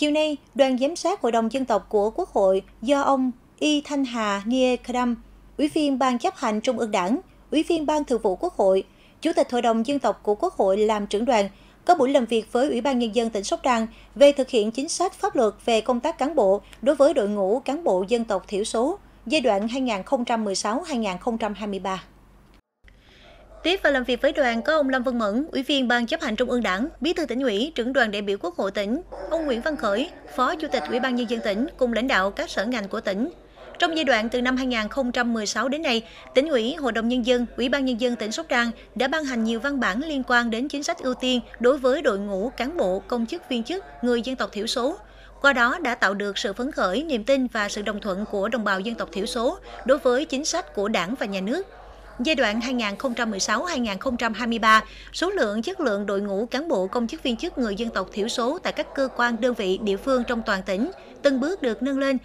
Chiều nay, đoàn giám sát Hội đồng Dân tộc của Quốc hội do ông Y Thanh Hà Nie Kram, Ủy viên Ban chấp hành Trung ương Đảng, Ủy viên Ban Thường vụ Quốc hội, Chủ tịch Hội đồng Dân tộc của Quốc hội làm trưởng đoàn, có buổi làm việc với Ủy ban Nhân dân tỉnh Sóc Trăng về thực hiện chính sách pháp luật về công tác cán bộ đối với đội ngũ cán bộ dân tộc thiểu số giai đoạn 2016-2023. Tiếp và làm việc với đoàn có ông Lâm Văn Mẫn, Ủy viên Ban chấp hành Trung ương Đảng, Bí thư tỉnh ủy, trưởng đoàn đại biểu Quốc hội tỉnh, ông Nguyễn Văn Khởi, Phó Chủ tịch Ủy ban nhân dân tỉnh cùng lãnh đạo các sở ngành của tỉnh. Trong giai đoạn từ năm 2016 đến nay, tỉnh ủy, Hội đồng nhân dân, Ủy ban nhân dân tỉnh Sóc Trăng đã ban hành nhiều văn bản liên quan đến chính sách ưu tiên đối với đội ngũ cán bộ, công chức viên chức, người dân tộc thiểu số, qua đó đã tạo được sự phấn khởi, niềm tin và sự đồng thuận của đồng bào dân tộc thiểu số đối với chính sách của Đảng và Nhà nước. Giai đoạn 2016-2023, số lượng chất lượng đội ngũ cán bộ công chức viên chức người dân tộc thiểu số tại các cơ quan đơn vị địa phương trong toàn tỉnh từng bước được nâng lên.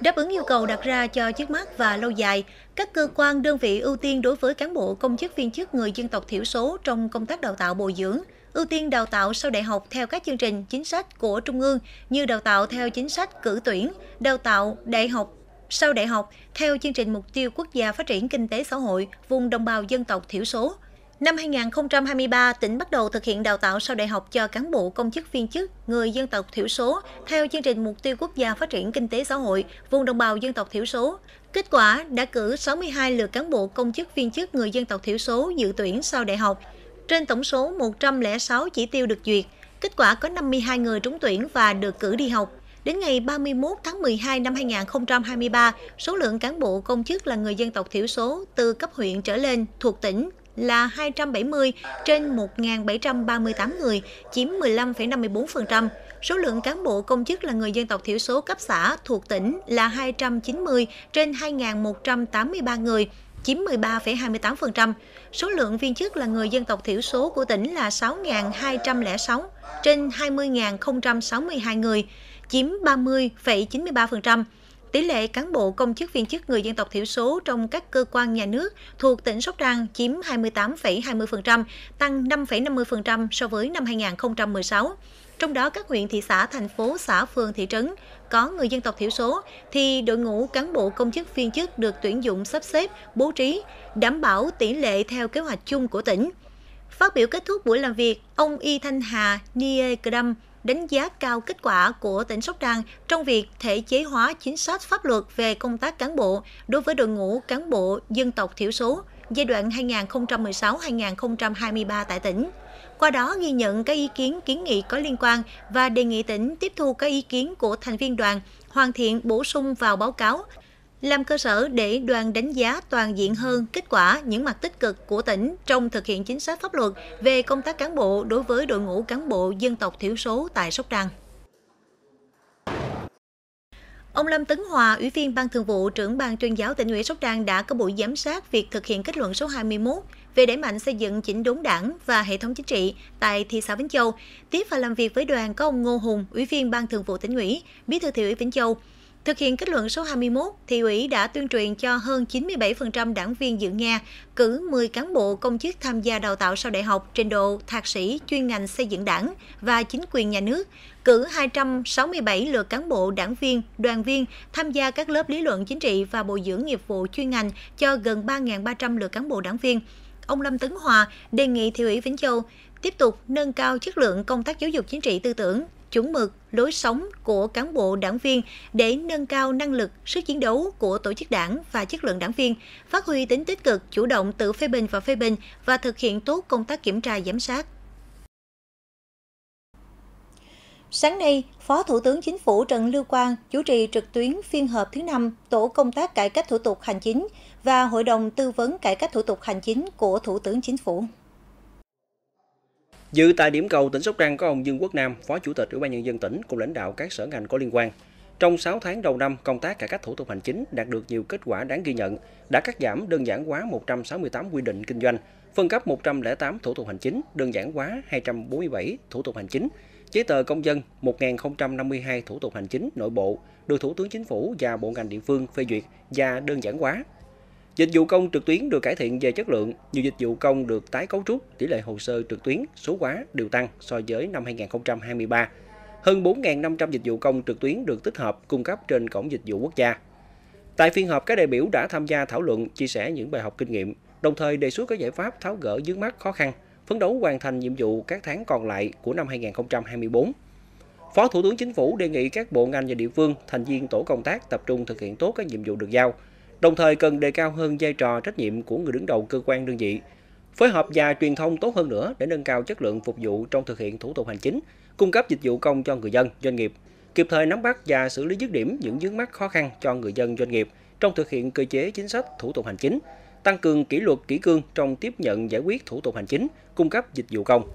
Đáp ứng yêu cầu đặt ra cho trước mắt và lâu dài, các cơ quan đơn vị ưu tiên đối với cán bộ công chức viên chức người dân tộc thiểu số trong công tác đào tạo bồi dưỡng, ưu tiên đào tạo sau đại học theo các chương trình chính sách của Trung ương như đào tạo theo chính sách cử tuyển, đào tạo đại học sau đại học theo chương trình mục tiêu quốc gia phát triển kinh tế xã hội vùng đồng bào dân tộc thiểu số. Năm 2023, tỉnh bắt đầu thực hiện đào tạo sau đại học cho cán bộ công chức viên chức người dân tộc thiểu số theo chương trình mục tiêu quốc gia phát triển kinh tế xã hội vùng đồng bào dân tộc thiểu số. Kết quả đã cử 62 lượt cán bộ công chức viên chức người dân tộc thiểu số dự tuyển sau đại học. Trên tổng số 106 chỉ tiêu được duyệt, kết quả có 52 người trúng tuyển và được cử đi học. Đến ngày 31 tháng 12 năm 2023, số lượng cán bộ công chức là người dân tộc thiểu số từ cấp huyện trở lên thuộc tỉnh là 270 trên 1.738 người, chiếm 15,54%. Số lượng cán bộ công chức là người dân tộc thiểu số cấp xã thuộc tỉnh là 290 trên 2.183 người, chiếm 13,28%. Số lượng viên chức là người dân tộc thiểu số của tỉnh là 6.206 trên 20.062 người, chiếm 30,93%. Tỷ lệ cán bộ công chức viên chức người dân tộc thiểu số trong các cơ quan nhà nước thuộc tỉnh Sóc Trăng chiếm 28,20%, tăng 5,50% so với năm 2016. Trong đó các huyện, thị xã, thành phố, xã, phường, thị trấn có người dân tộc thiểu số thì đội ngũ cán bộ công chức viên chức được tuyển dụng sắp xếp, bố trí, đảm bảo tỷ lệ theo kế hoạch chung của tỉnh. Phát biểu kết thúc buổi làm việc, ông Y Thanh Hà Nie Kram, đánh giá cao kết quả của tỉnh Sóc Trăng trong việc thể chế hóa chính sách pháp luật về công tác cán bộ đối với đội ngũ cán bộ dân tộc thiểu số giai đoạn 2016-2023 tại tỉnh. Qua đó ghi nhận các ý kiến kiến nghị có liên quan và đề nghị tỉnh tiếp thu các ý kiến của thành viên đoàn, hoàn thiện bổ sung vào báo cáo, làm cơ sở để đoàn đánh giá toàn diện hơn kết quả những mặt tích cực của tỉnh trong thực hiện chính sách pháp luật về công tác cán bộ đối với đội ngũ cán bộ dân tộc thiểu số tại Sóc Trăng. Ông Lâm Tấn Hòa, Ủy viên Ban Thường vụ, trưởng Ban tuyên giáo tỉnh ủy Sóc Trăng đã có buổi giám sát việc thực hiện kết luận số 21 về đẩy mạnh xây dựng chỉnh đốn đảng và hệ thống chính trị tại thị xã Vĩnh Châu. Tiếp và làm việc với đoàn có ông Ngô Hùng, Ủy viên Ban Thường vụ tỉnh ủy, Bí thư thị ủy Vĩnh Châu, Thực hiện kết luận số 21, thị ủy đã tuyên truyền cho hơn 97% đảng viên dự nghe, cử 10 cán bộ công chức tham gia đào tạo sau đại học trình độ thạc sĩ chuyên ngành xây dựng đảng và chính quyền nhà nước, cử 267 lượt cán bộ đảng viên, đoàn viên tham gia các lớp lý luận chính trị và bồi dưỡng nghiệp vụ chuyên ngành cho gần 3.300 lượt cán bộ đảng viên. Ông Lâm Tấn Hòa đề nghị thị ủy Vĩnh Châu tiếp tục nâng cao chất lượng công tác giáo dục chính trị tư tưởng, chuẩn mực, lối sống của cán bộ đảng viên để nâng cao năng lực, sức chiến đấu của tổ chức đảng và chất lượng đảng viên, phát huy tính tích cực, chủ động tự phê bình và phê bình và thực hiện tốt công tác kiểm tra giám sát. Sáng nay, Phó Thủ tướng Chính phủ Trần Lưu Quang chủ trì trực tuyến phiên họp thứ năm Tổ công tác cải cách thủ tục hành chính và Hội đồng tư vấn cải cách thủ tục hành chính của Thủ tướng Chính phủ. Dự tại điểm cầu tỉnh Sóc Trăng có ông Dương Quốc Nam, Phó Chủ tịch Ủy ban nhân dân tỉnh cùng lãnh đạo các sở ngành có liên quan. Trong 6 tháng đầu năm, công tác cải cách thủ tục hành chính đạt được nhiều kết quả đáng ghi nhận, đã cắt giảm đơn giản hóa 168 quy định kinh doanh, phân cấp 108 thủ tục hành chính, đơn giản hóa 247 thủ tục hành chính, giấy tờ công dân 1.052 thủ tục hành chính nội bộ được Thủ tướng Chính phủ và bộ ngành địa phương phê duyệt và đơn giản hóa Dịch vụ công trực tuyến được cải thiện về chất lượng, nhiều dịch vụ công được tái cấu trúc, tỷ lệ hồ sơ trực tuyến, số hóa đều tăng so với năm 2023. hơn 4.500 dịch vụ công trực tuyến được tích hợp cung cấp trên cổng dịch vụ quốc gia. Tại phiên họp, các đại biểu đã tham gia thảo luận, chia sẻ những bài học kinh nghiệm, đồng thời đề xuất các giải pháp tháo gỡ vướng mắt khó khăn, phấn đấu hoàn thành nhiệm vụ các tháng còn lại của năm 2024. Phó Thủ tướng Chính phủ đề nghị các bộ ngành và địa phương, thành viên tổ công tác tập trung thực hiện tốt các nhiệm vụ được giao, đồng thời cần đề cao hơn vai trò trách nhiệm của người đứng đầu cơ quan đơn vị, phối hợp và truyền thông tốt hơn nữa để nâng cao chất lượng phục vụ trong thực hiện thủ tục hành chính, cung cấp dịch vụ công cho người dân, doanh nghiệp, kịp thời nắm bắt và xử lý dứt điểm những vướng mắc khó khăn cho người dân doanh nghiệp trong thực hiện cơ chế chính sách thủ tục hành chính, tăng cường kỷ luật kỷ cương trong tiếp nhận giải quyết thủ tục hành chính, cung cấp dịch vụ công.